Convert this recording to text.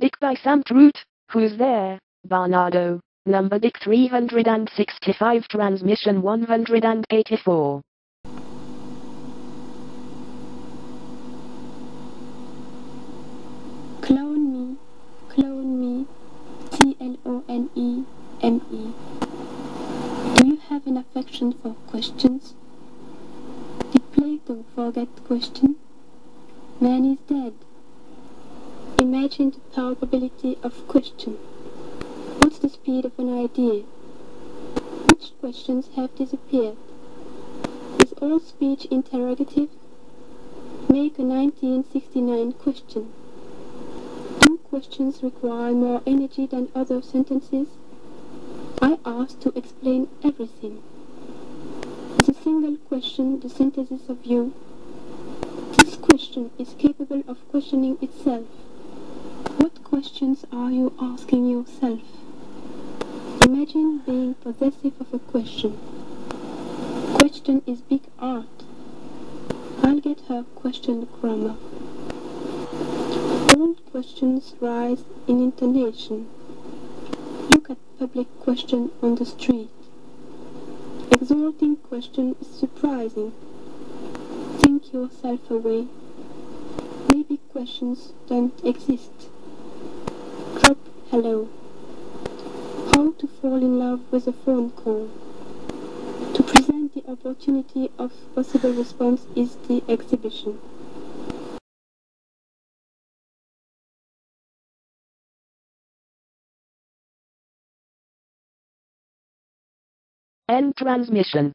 Dick by Sam Truitt, Who's There, Barnardo, Number Dick 365 Transmission 184. Clone me, clone me, C-L-O-N-E, M-E. Do you have an affection for questions? Did Plato forget question? Man is dead. Imagine the palpability of question. What's the speed of an idea? Which questions have disappeared? Is all speech interrogative? Make a 1969 question. Do questions require more energy than other sentences? I ask to explain everything. Is a single question the synthesis of you? This question is capable of questioning itself. What questions are you asking yourself? Imagine being possessive of a question. Question is big art. I'll get her question grammar. All questions rise in intonation. Look at public question on the street. Exalting question is surprising. Think yourself away. Maybe questions don't exist. Drop hello. How to fall in love with a phone call. To present the opportunity of possible response is the exhibition. End transmission.